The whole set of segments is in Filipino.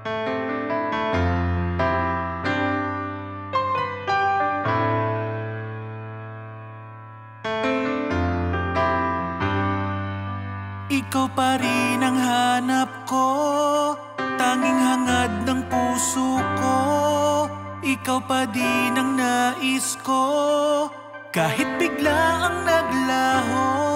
Ikaw pa rin ang hanap ko Tanging hangad ng puso ko. Ikaw pa din ang nais ko Kahit bigla ang naglaho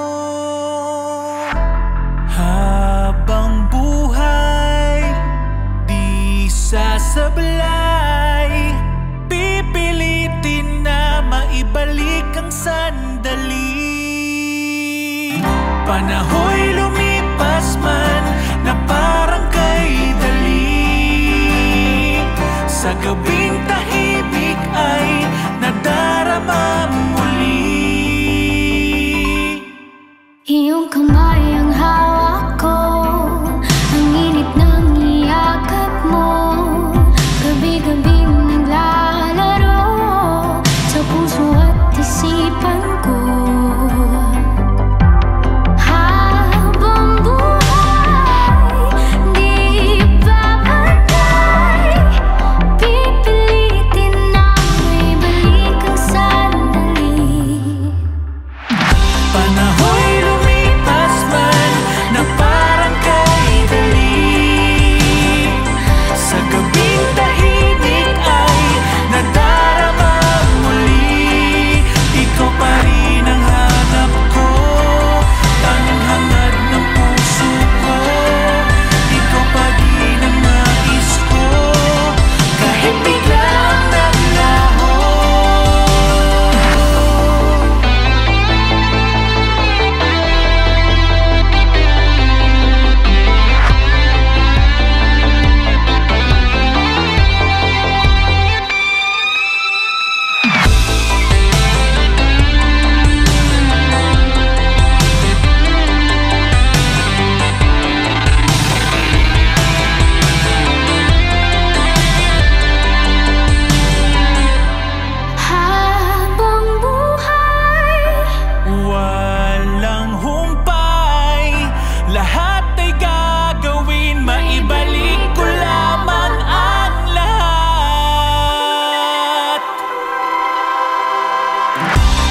sasablay Pipilitin na maibalik ang sandali. Panahoy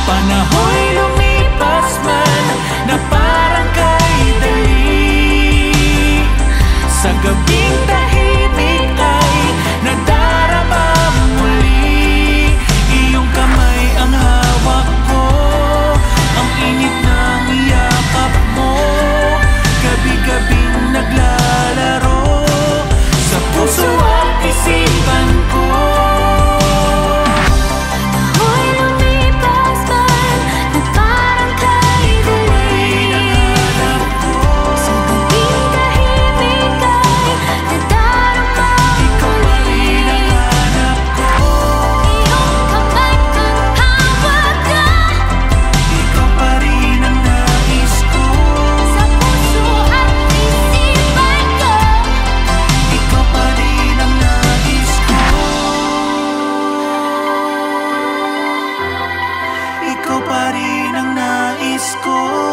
Panahoy lumipas man na parang kay dali. Sa gabing tayo school.